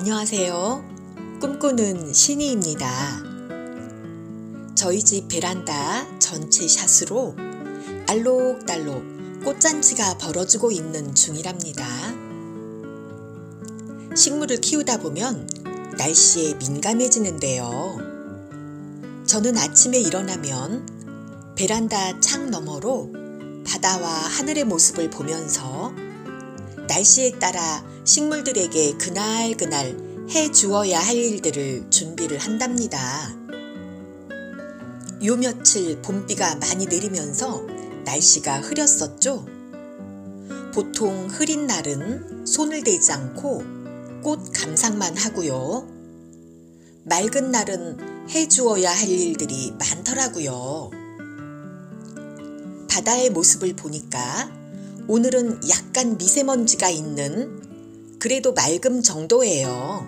안녕하세요. 꿈꾸는 신이입니다. 저희 집 베란다 전체 샷으로 알록달록 꽃잔치가 벌어지고 있는 중이랍니다. 식물을 키우다 보면 날씨에 민감해지는데요. 저는 아침에 일어나면 베란다 창 너머로 바다와 하늘의 모습을 보면서 날씨에 따라 식물들에게 그날그날 해 주어야 할 일들을 준비를 한답니다. 요 며칠 봄비가 많이 내리면서 날씨가 흐렸었죠? 보통 흐린 날은 손을 대지 않고 꽃 감상만 하고요. 맑은 날은 해 주어야 할 일들이 많더라고요. 바다의 모습을 보니까 오늘은 약간 미세먼지가 있는 그래도 맑음 정도예요.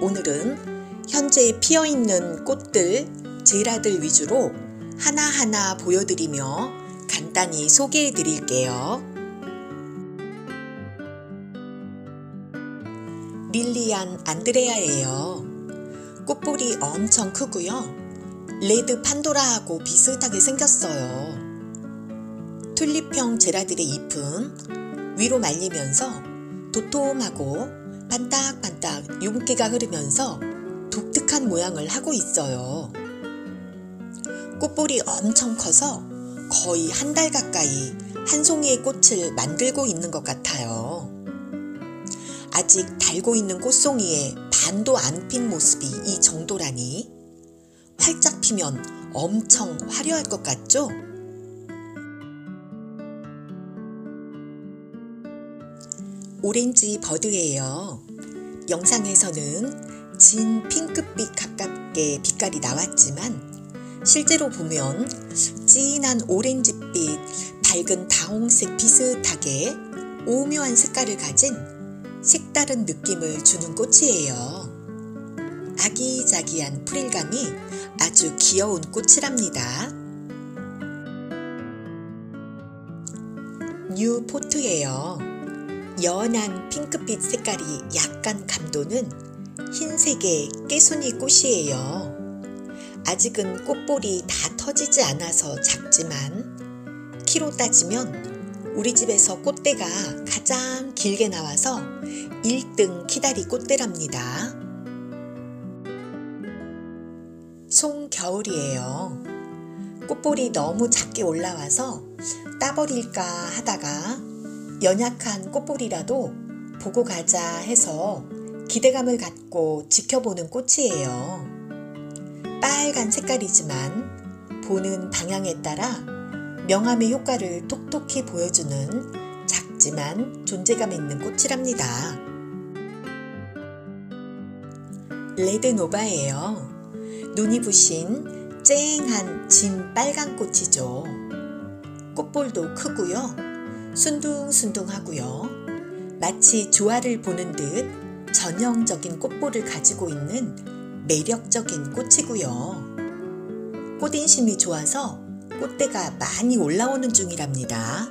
오늘은 현재 피어 있는 꽃들, 제라들 위주로 하나하나 보여드리며 간단히 소개해 드릴게요. 릴리안 안드레아예요. 꽃볼이 엄청 크고요. 레드 판도라하고 비슷하게 생겼어요. 튤립형 제라들의 잎은 위로 말리면서 도톰하고 반딱반딱 윤기가 흐르면서 독특한 모양을 하고 있어요. 꽃볼이 엄청 커서 거의 한 달 가까이 한 송이의 꽃을 만들고 있는 것 같아요. 아직 달고 있는 꽃송이에 반도 안 핀 모습이 이 정도라니 활짝 피면 엄청 화려할 것 같죠? 오렌지 버드예요. 영상에서는 진 핑크빛 가깝게 빛깔이 나왔지만 실제로 보면 진한 오렌지빛 밝은 다홍색 비슷하게 오묘한 색깔을 가진 색다른 느낌을 주는 꽃이에요. 아기자기한 프릴감이 아주 귀여운 꽃이랍니다. 뉴포트예요. 연한 핑크빛 색깔이 약간 감도는 흰색의 깨순이 꽃이에요. 아직은 꽃볼이 다 터지지 않아서 작지만 키로 따지면 우리 집에서 꽃대가 가장 길게 나와서 1등 키다리 꽃대랍니다. 송겨울이에요. 꽃볼이 너무 작게 올라와서 따버릴까 하다가 연약한 꽃볼이라도 보고 가자 해서 기대감을 갖고 지켜보는 꽃이에요. 빨간 색깔이지만 보는 방향에 따라 명암의 효과를 톡톡히 보여주는 작지만 존재감 있는 꽃이랍니다. 레드노바예요. 눈이 부신 쨍한 진 빨간 꽃이죠. 꽃볼도 크고요. 순둥순둥하고요. 마치 조화를 보는 듯 전형적인 꽃볼을 가지고 있는 매력적인 꽃이고요. 꽃인심이 좋아서 꽃대가 많이 올라오는 중이랍니다.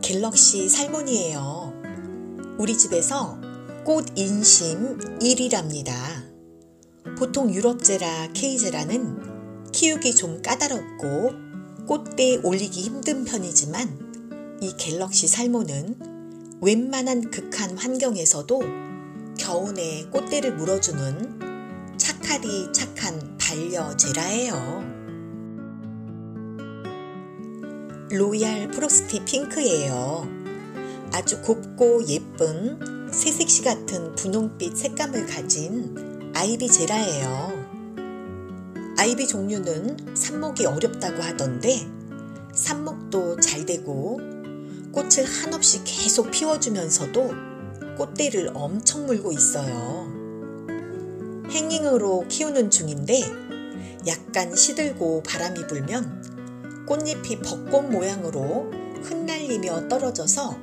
갤럭시 살몬이에요. 우리 집에서 꽃 인심 1위랍니다. 보통 유럽제라 케이제라는 키우기 좀 까다롭고 꽃대에 올리기 힘든 편이지만 이 갤럭시 살모는 웬만한 극한 환경에서도 겨우내 꽃대를 물어주는 착하디 착한 반려제라예요. 로얄 프로스티 핑크예요. 아주 곱고 예쁜 새색시 같은 분홍빛 색감을 가진 아이비 제라예요. 아이비 종류는 삽목이 어렵다고 하던데 삽목도 잘 되고 꽃을 한없이 계속 피워주면서도 꽃대를 엄청 물고 있어요. hanging으로 키우는 중인데 약간 시들고 바람이 불면 꽃잎이 벚꽃 모양으로 흩날리며 떨어져서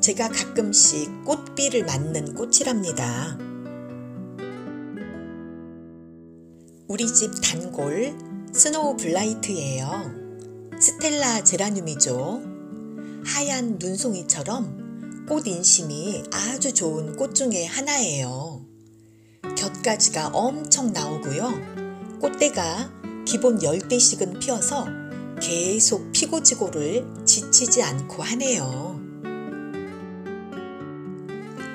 제가 가끔씩 꽃비를 맞는 꽃이랍니다. 우리 집 단골 스노우 브라이트예요. 스텔라 제라늄이죠. 하얀 눈송이처럼 꽃 인심이 아주 좋은 꽃 중에 하나예요. 곁가지가 엄청 나오고요. 꽃대가 기본 10대씩은 피어서 계속 피고 지고를 지치지 않고 하네요.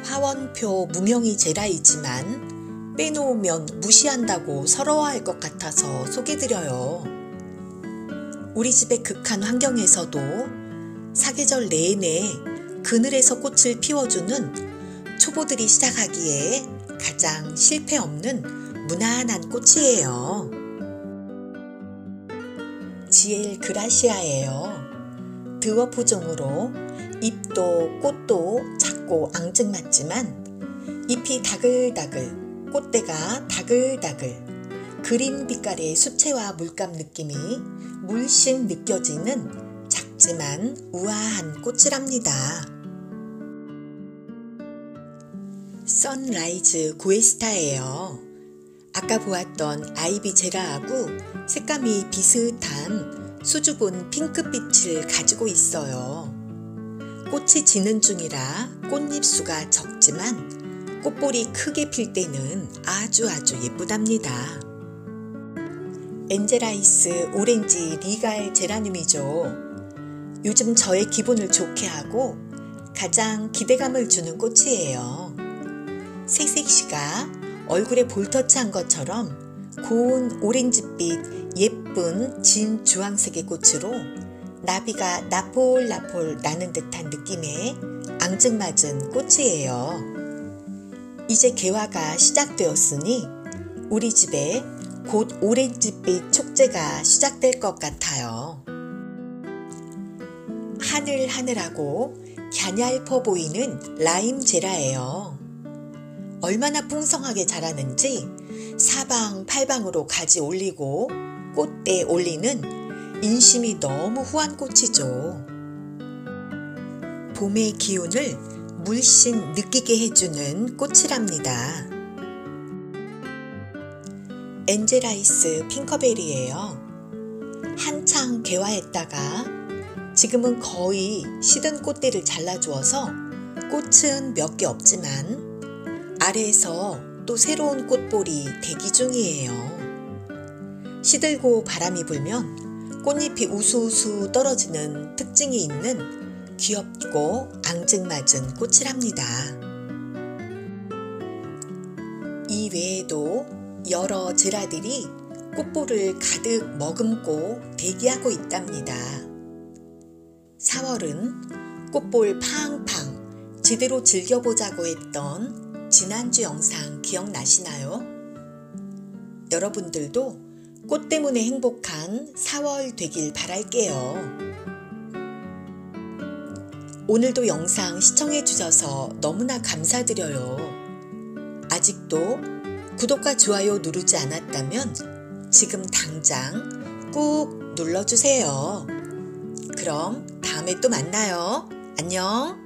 화원표 무명이 제라이지만 빼놓으면 무시한다고 서러워할 것 같아서 소개드려요. 우리 집의 극한 환경에서도 사계절 내내 그늘에서 꽃을 피워주는 초보들이 시작하기에 가장 실패 없는 무난한 꽃이에요. 지엘 그라시아예요. 드워프종으로 잎도 꽃도 작고 앙증맞지만 잎이 다글다글 꽃대가 다글다글 그린 빛깔의 수채화 물감 느낌이 물씬 느껴지는 작지만 우아한 꽃이랍니다. 선라이즈 구에스타예요. 아까 보았던 아이비 제라하고 색감이 비슷한 수줍은 핑크빛을 가지고 있어요. 꽃이 지는 중이라 꽃잎 수가 적지만 꽃볼이 크게 필 때는 아주 아주 예쁘답니다. 엔젤아이스 오렌지 리갈 제라늄이죠. 요즘 저의 기분을 좋게 하고 가장 기대감을 주는 꽃이에요. 새색시가 얼굴에 볼터치한 것처럼 고운 오렌지빛 예쁜 진 주황색의 꽃으로 나비가 나폴나폴 나는 듯한 느낌의 앙증맞은 꽃이에요. 이제 개화가 시작되었으니 우리 집에 곧 오렌지빛 촉제가 시작될 것 같아요. 하늘하늘하고 갸냘퍼 보이는 라임 제라예요. 얼마나 풍성하게 자라는지 사방팔방으로 가지 올리고 꽃대 올리는 인심이 너무 후한 꽃이죠. 봄의 기운을 물씬 느끼게 해주는 꽃이랍니다. 엔젤라이스 핑커벨이에요. 한창 개화했다가 지금은 거의 시든 꽃대를 잘라주어서 꽃은 몇 개 없지만 아래에서 또 새로운 꽃볼이 대기 중이에요. 시들고 바람이 불면 꽃잎이 우수우수 떨어지는 특징이 있는 귀엽고 앙증맞은 꽃이랍니다. 이 외에도 여러 제라들이 꽃볼을 가득 머금고 대기하고 있답니다. 4월은 꽃볼 팡팡 제대로 즐겨보자고 했던 지난주 영상 기억나시나요? 여러분들도 꽃 때문에 행복한 4월 되길 바랄게요. 오늘도 영상 시청해 주셔서 너무나 감사드려요. 아직도 구독과 좋아요 누르지 않았다면 지금 당장 꾹 눌러주세요. 그럼 다음에 또 만나요. 안녕.